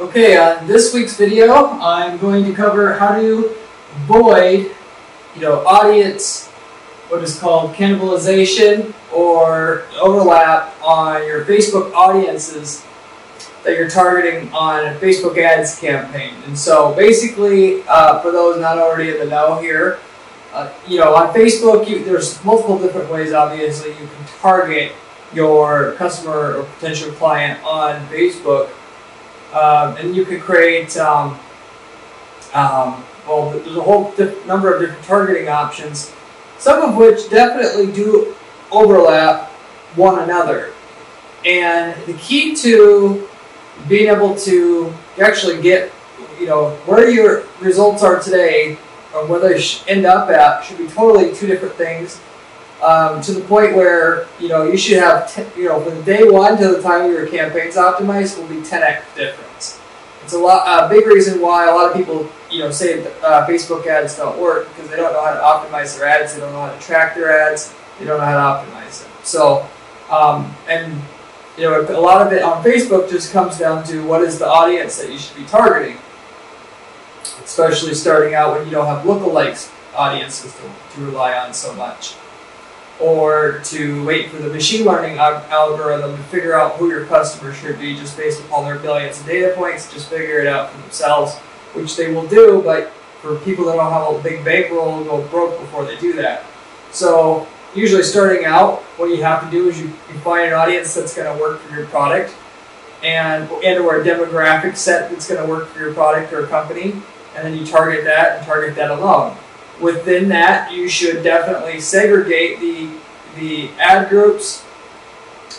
Okay, on this week's video, I'm going to cover how to avoid, you know, audience, what is called cannibalization or overlap on your Facebook audiences that you're targeting on a Facebook ads campaign. And so basically, uh, for those not already in the know here, uh, you know, on Facebook, you, there's multiple different ways, obviously, you can target your customer or potential client on Facebook um, and you could create, um, um, well, there's a whole number of different targeting options, some of which definitely do overlap one another. And the key to being able to actually get, you know, where your results are today or where they end up at should be totally two different things um, to the point where you know you should have you know from day one to the time your campaign's optimized will be 10x difference. It's a lot a uh, big reason why a lot of people you know say uh, Facebook ads don't work because they don't know how to optimize their ads, they don't know how to track their ads, they don't know how to optimize them. So um, and you know a lot of it on Facebook just comes down to what is the audience that you should be targeting, especially starting out when you don't have lookalikes audiences to, to rely on so much or to wait for the machine learning algorithm to figure out who your customer should be just based upon their billions of data points, just figure it out for themselves, which they will do, but for people that don't have a big bankroll, go broke before they do that. So usually starting out, what you have to do is you, you find an audience that's going to work for your product and, and or a demographic set that's going to work for your product or company, and then you target that and target that alone. Within that, you should definitely segregate the, the ad groups,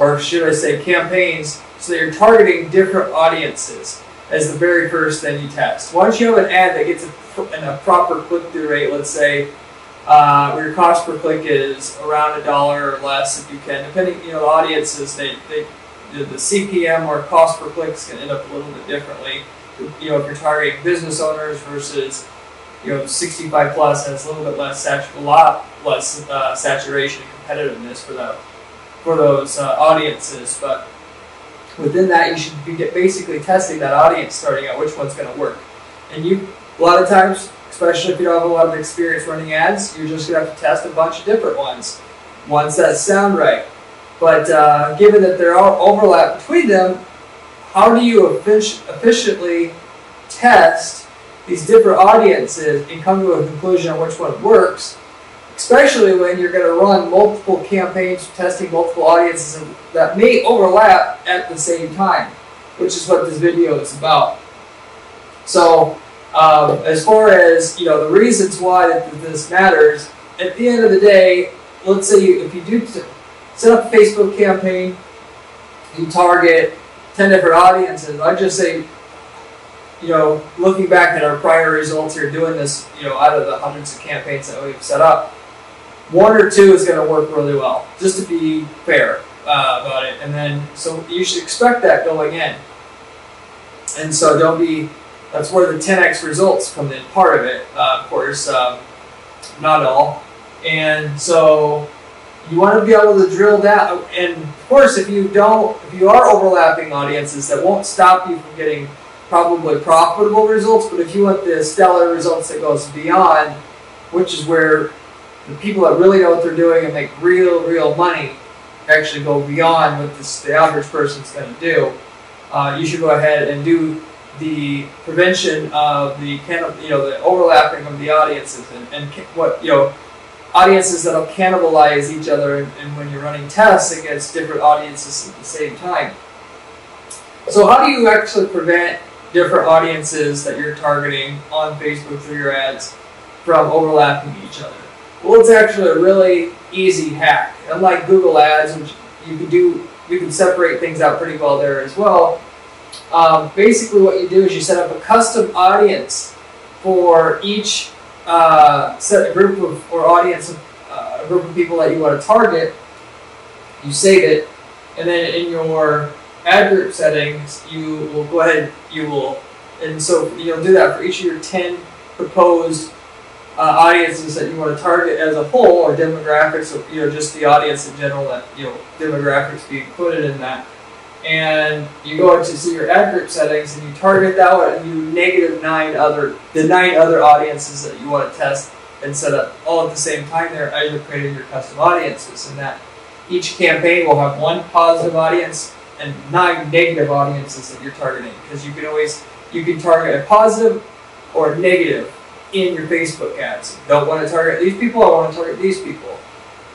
or should I say campaigns, so you're targeting different audiences as the very first thing you test. Once you have an ad that gets a, a proper click-through rate, let's say uh, where your cost per click is around a dollar or less if you can, depending, you know, the audiences, they, they, the CPM or cost per clicks can end up a little bit differently. You know, if you're targeting business owners versus you know, 65 plus has a little bit less a lot less uh, saturation and competitiveness for that for those uh, audiences. But within that, you should be basically testing that audience starting out which one's going to work. And you, a lot of times, especially if you don't have a lot of experience running ads, you're just going to have to test a bunch of different ones, ones that sound right. But uh, given that there are overlap between them, how do you efficiently test these different audiences and come to a conclusion on which one works, especially when you're going to run multiple campaigns testing multiple audiences that may overlap at the same time, which is what this video is about. So, um, as far as you know, the reasons why this matters, at the end of the day, let's say you, if you do set up a Facebook campaign, you target 10 different audiences, I just say you know, looking back at our prior results here, doing this, you know, out of the hundreds of campaigns that we've set up, one or two is going to work really well, just to be fair uh, about it. And then, so you should expect that going in. And so don't be, that's where the 10x results come in, part of it, uh, of course, um, not all. And so you want to be able to drill down. And of course, if you don't, if you are overlapping audiences, that won't stop you from getting probably profitable results, but if you want the stellar results that goes beyond, which is where the people that really know what they're doing and make real, real money actually go beyond what this, the average person's going to do, uh, you should go ahead and do the prevention of the you know the overlapping of the audiences and, and what you know audiences that'll cannibalize each other and, and when you're running tests against different audiences at the same time. So how do you actually prevent different audiences that you're targeting on Facebook through your ads from overlapping each other. Well, it's actually a really easy hack. Unlike Google Ads, which you can do, you can separate things out pretty well there as well. Um, basically, what you do is you set up a custom audience for each uh, set group of or audience of uh, a group of people that you want to target. You save it, and then in your ad group settings, you will go ahead, you will, and so you'll do that for each of your 10 proposed uh, audiences that you want to target as a whole, or demographics, or you know, just the audience in general, that you know, demographics be included in that. and you go into see your ad group settings and you target that one and you negative nine other the nine other audiences that you want to test and set up all at the same time there as you're creating your custom audiences and that each campaign will have one positive audience and nine negative audiences that you're targeting because you can always you can target a positive or a negative in your Facebook ads. Don't want to target these people, I want to target these people.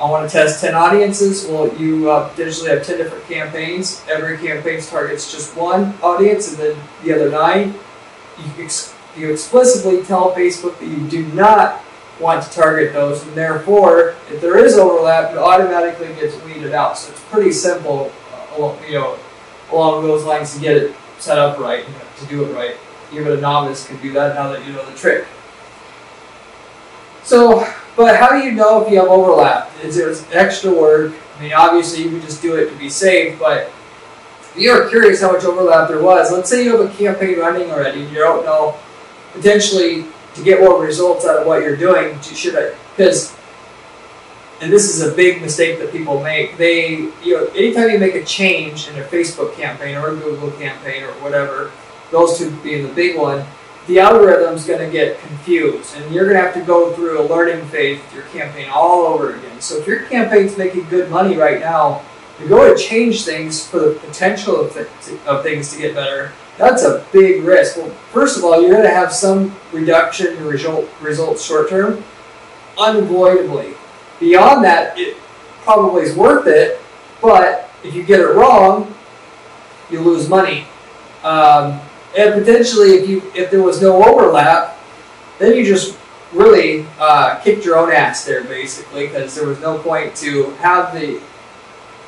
I want to test 10 audiences. Well, you uh, potentially have 10 different campaigns. Every campaign targets just one audience and then the other nine. You, ex you explicitly tell Facebook that you do not want to target those, and therefore, if there is overlap, it automatically gets weeded out. So it's pretty simple, uh, you know, along those lines to get it set up right, to do it right. Even a novice can do that now that you know the trick. So, but how do you know if you have overlap? Is there extra work? I mean, obviously you can just do it to be safe, but if you are curious how much overlap there was, let's say you have a campaign running already and you don't know potentially to get more results out of what you're doing, should I, because, and this is a big mistake that people make, they, you know, anytime you make a change in a Facebook campaign or a Google campaign or whatever, those two being the big one, the algorithm's going to get confused and you're going to have to go through a learning phase with your campaign all over again. So if your campaign's making good money right now, to go and change things for the potential of, th of things to get better, that's a big risk. Well, first of all, you're going to have some reduction in result, results short term, unavoidably. Beyond that, it probably is worth it, but if you get it wrong, you lose money. Um, and potentially, if you if there was no overlap, then you just really uh, kicked your own ass there, basically, because there was no point to have the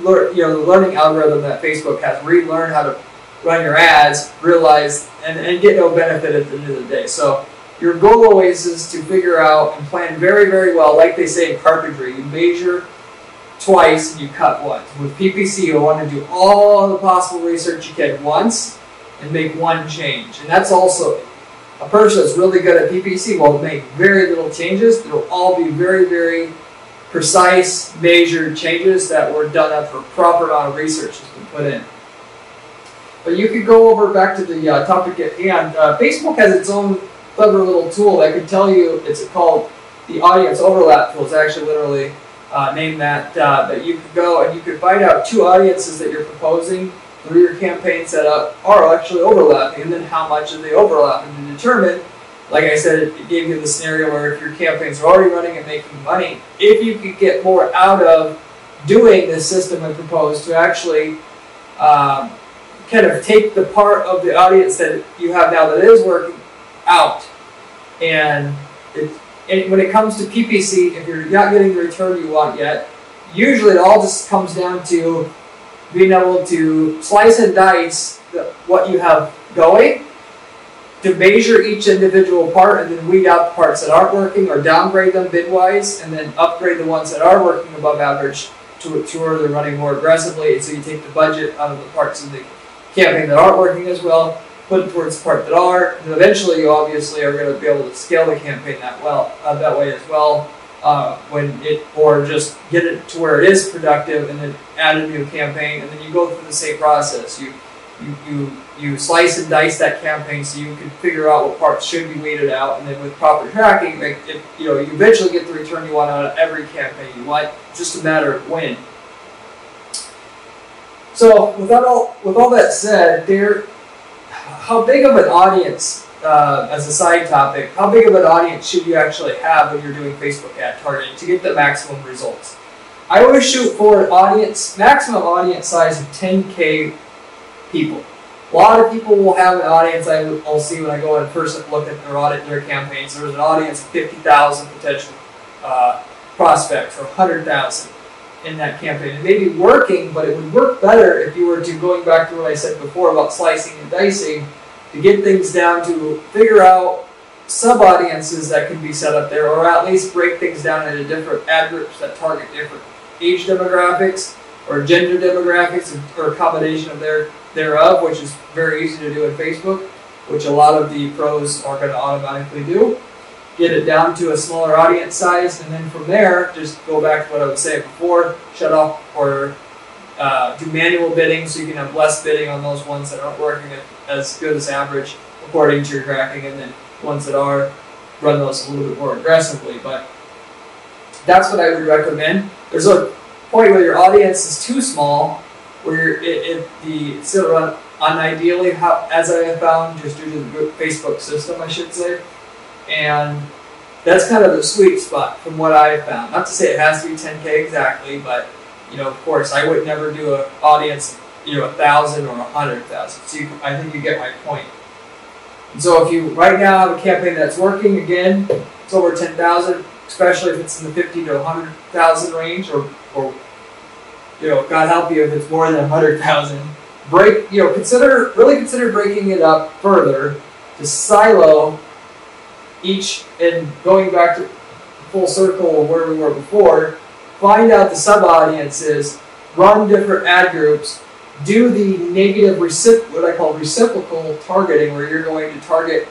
you know the learning algorithm that Facebook has relearn how to run your ads, realize and, and get no benefit at the end of the day. So your goal always is to figure out and plan very, very well, like they say in carpentry, you measure twice and you cut once. With PPC, you want to do all the possible research you can once and make one change. And that's also a person that's really good at PPC will make very little changes. They'll all be very, very precise, measured changes that were done after a proper amount of research has been put in. But you could go over back to the uh, topic at hand. Uh, Facebook has its own clever little tool that can tell you, it's called the audience overlap tool. It's actually literally uh, named that, uh, that you could go and you could find out two audiences that you're proposing through your campaign setup are actually overlapping, and then how much are they overlapping to determine. Like I said, it gave you the scenario where if your campaigns are already running and making money, if you could get more out of doing this system I propose to actually um, kind of take the part of the audience that you have now that is working out. And, it, and when it comes to PPC, if you're not getting the return you want yet, usually it all just comes down to being able to slice and dice the, what you have going, to measure each individual part and then weed out the parts that aren't working or downgrade them bid-wise and then upgrade the ones that are working above average to, to where they're running more aggressively. And so you take the budget out of the parts of the campaign that aren't working as well, put towards the part that are, and eventually you obviously are going to be able to scale the campaign that well uh, that way as well uh, when it, or just get it to where it is productive and then add a new campaign, and then you go through the same process. You, you, you, you slice and dice that campaign so you can figure out what parts should be weeded out, and then with proper tracking, like it, you know, you eventually get the return you want out of every campaign you want. Just a matter of when. So with that all, with all that said, there, how big of an audience uh, as a side topic, how big of an audience should you actually have when you're doing Facebook ad targeting to get the maximum results? I always shoot for an audience, maximum audience size of 10K people. A lot of people will have an audience I, will see when I go and first look at their audit their campaigns. There's an audience of 50,000 potential uh, prospects or 100,000 in that campaign. It may be working, but it would work better if you were to, going back to what I said before about slicing and dicing, to get things down to figure out sub-audiences that can be set up there, or at least break things down into different ad groups that target different age demographics or gender demographics or a combination of their thereof, which is very easy to do in Facebook, which a lot of the pros are going to automatically do. Get it down to a smaller audience size, and then from there, just go back to what I was saying before, shut off or uh, do manual bidding so you can have less bidding on those ones that aren't working as good as average according to your tracking, and then ones that are run those a little bit more aggressively. But that's what I would recommend. There's a point where your audience is too small, where it, it the still run unideally, how, as I have found, just due to the Facebook system, I should say, and that's kind of the sweet spot from what I've found. Not to say it has to be 10k exactly, but you know, of course, I would never do an audience, you know, a thousand or a hundred thousand. So you, I think you get my point. And so if you right now have a campaign that's working, again, it's over 10,000, especially if it's in the 50 to 100,000 range, or, or you know, God help you if it's more than 100,000. Break, you know, consider really consider breaking it up further to silo each and going back to full circle where we were before. Find out the sub audiences, run different ad groups, do the negative what I call reciprocal targeting, where you're going to target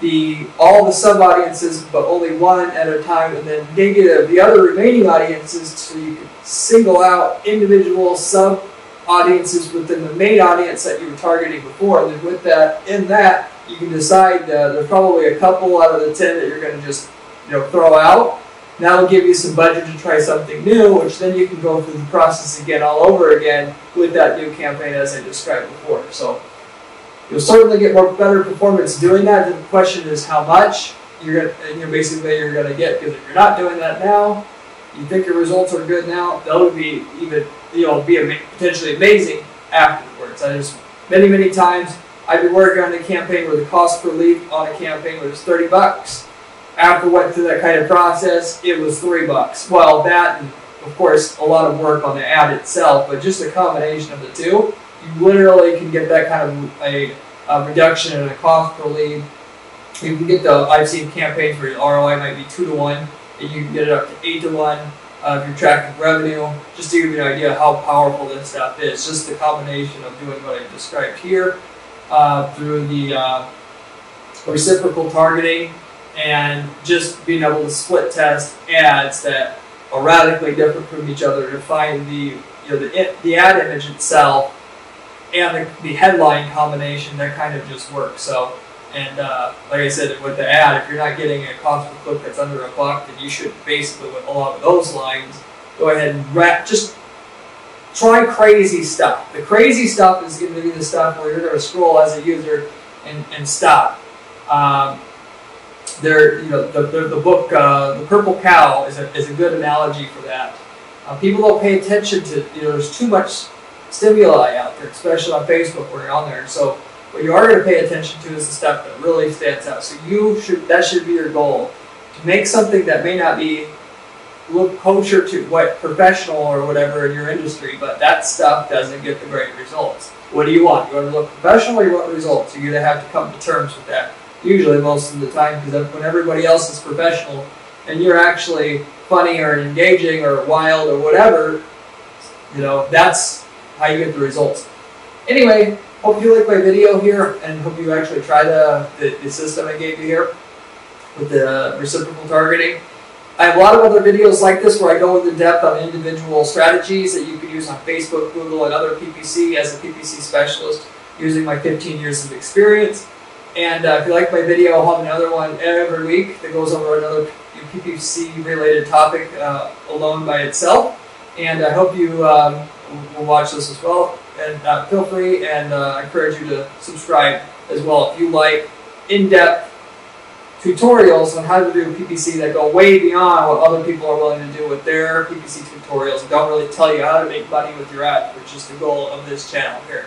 the all the sub audiences, but only one at a time, and then negative the other remaining audiences, so you can single out individual sub audiences within the main audience that you were targeting before. And then with that, in that, you can decide uh, there's probably a couple out of the ten that you're going to just you know throw out. That'll give you some budget to try something new, which then you can go through the process again all over again with that new campaign as I described before. So you'll certainly get more better performance doing that. The question is how much you're gonna, you know, basically you're going to get because if you're not doing that now, you think your results are good now, that'll be even you know be potentially amazing afterwards. I just many many times I've been working on a campaign where the cost per lead on a campaign was 30 bucks after went through that kind of process, it was three bucks. Well, that and of course a lot of work on the ad itself, but just a combination of the two, you literally can get that kind of a, a reduction in a cost per lead. You can get the I've seen campaigns where the ROI might be two to one, and you can get it up to eight to one uh, if you're tracking revenue. Just to give you an idea of how powerful this stuff is, just the combination of doing what I described here uh, through the uh, reciprocal targeting and just being able to split test ads that are radically different from each other to find the you know the, the ad image itself and the, the headline combination that kind of just works. So, and uh, like I said, with the ad, if you're not getting a cost per click that's under a buck, then you should basically, with along those lines, go ahead and wrap, just try crazy stuff. The crazy stuff is going to be the stuff where you're going to scroll as a user and, and stop. Um, there, you know, the, the, the book, uh, The Purple Cow, is a, is a good analogy for that. Uh, people don't pay attention to, you know, there's too much stimuli out there, especially on Facebook when you're on there. So what you are going to pay attention to is the stuff that really stands out. So you should, that should be your goal. To make something that may not be look kosher to what professional or whatever in your industry, but that stuff doesn't get the great results. What do you want? You want to look professional or you want results? You're going to have to come to terms with that usually most of the time, because when everybody else is professional and you're actually funny or engaging or wild or whatever, you know, that's how you get the results. Anyway, hope you like my video here and hope you actually try the, the, the system I gave you here with the reciprocal targeting. I have a lot of other videos like this where I go into depth on individual strategies that you can use on Facebook, Google, and other PPC as a PPC specialist using my 15 years of experience. And uh, if you like my video, I'll have another one every week that goes over another PPC related topic uh, alone by itself. And I hope you um, will watch this as well. And uh, feel free, and uh, I encourage you to subscribe as well if you like in-depth tutorials on how to do PPC that go way beyond what other people are willing to do with their PPC tutorials. Don't really tell you how to make money with your ad, which is the goal of this channel here.